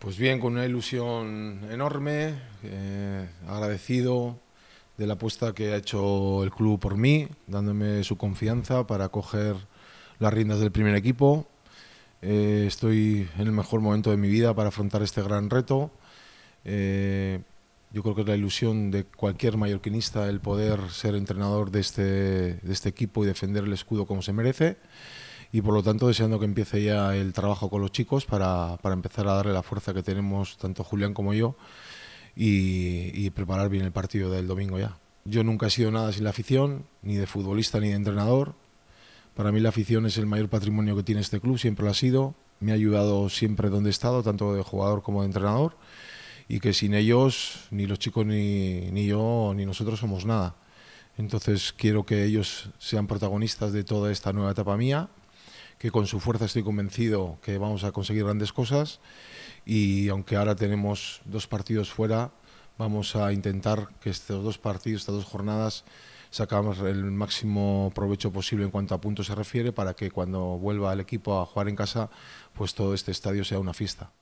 Pues bien, con una ilusión enorme, eh, agradecido de la apuesta que ha hecho el club por mí, dándome su confianza para coger las riendas del primer equipo. Eh, estoy en el mejor momento de mi vida para afrontar este gran reto. Eh, yo creo que es la ilusión de cualquier mallorquinista el poder ser entrenador de este, de este equipo y defender el escudo como se merece y por lo tanto deseando que empiece ya el trabajo con los chicos para, para empezar a darle la fuerza que tenemos tanto Julián como yo y, preparar bien el partido del domingo ya. Yo nunca he sido nada sin la afición, ni de futbolista ni de entrenador. Para mí la afición es el mayor patrimonio que tiene este club, siempre lo ha sido. Me ha ayudado siempre donde he estado, tanto de jugador como de entrenador. Y que sin ellos, ni los chicos, ni, ni yo, ni nosotros somos nada. Entonces quiero que ellos sean protagonistas de toda esta nueva etapa mía que con su fuerza estoy convencido que vamos a conseguir grandes cosas y aunque ahora tenemos dos partidos fuera, vamos a intentar que estos dos partidos, estas dos jornadas, sacamos el máximo provecho posible en cuanto a puntos se refiere para que cuando vuelva el equipo a jugar en casa, pues todo este estadio sea una fiesta.